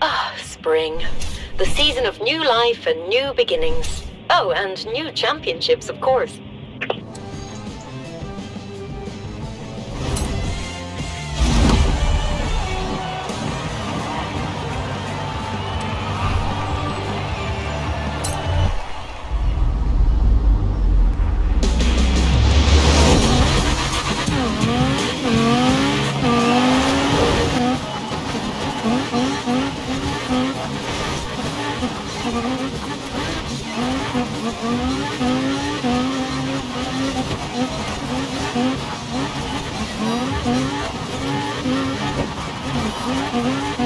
Ah, spring. The season of new life and new beginnings. Oh, and new championships, of course. Thank you.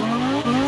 Mm-hmm.